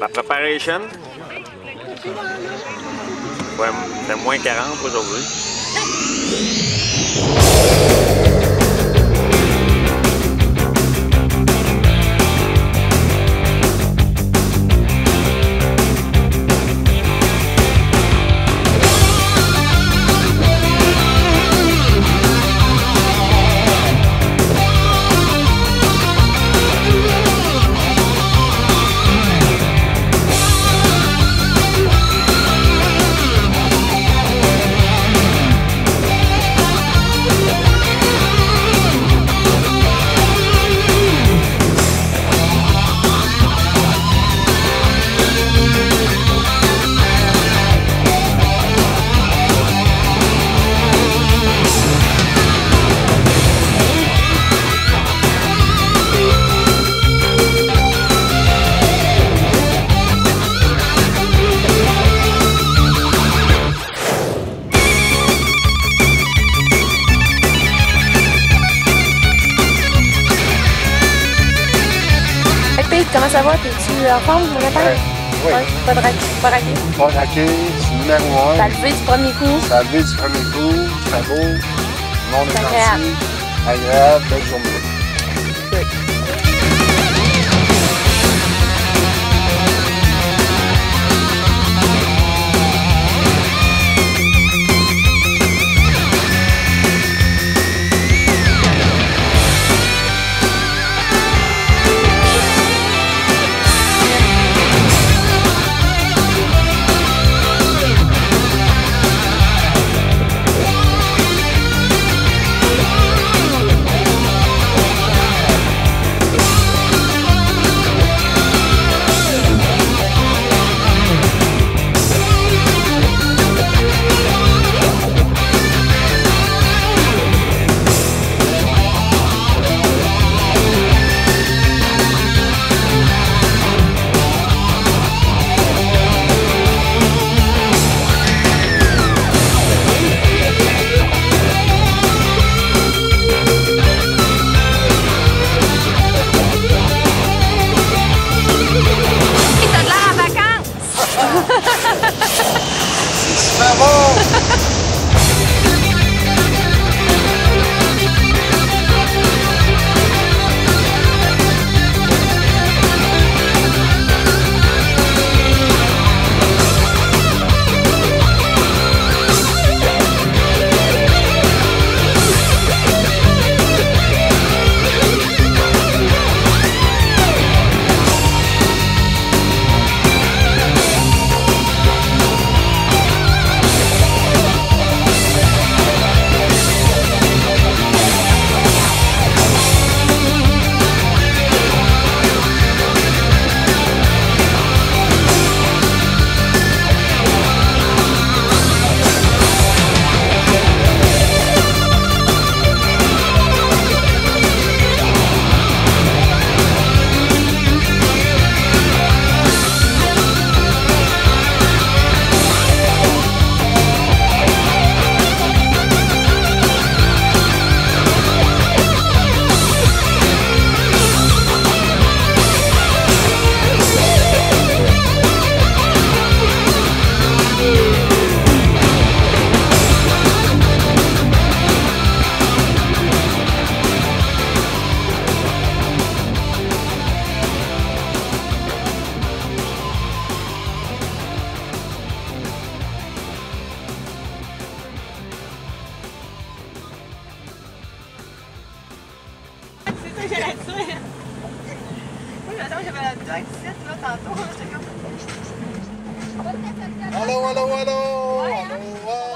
La préparation? Ouais, c'est moins 40 aujourd'hui. Comment ça va? T'es-tu en forme le faire? Oui. Pas, de? Pas raqué? Pas raqué, c'est numéro un. T'as levé du premier coup? Ça a levé du premier coup, très beau. Le monde est agréable. gentil, agréable, belle journée. J'avais la dog ici, là, tantôt. J'étais comme... Allô, allô, allô! Allô, allô!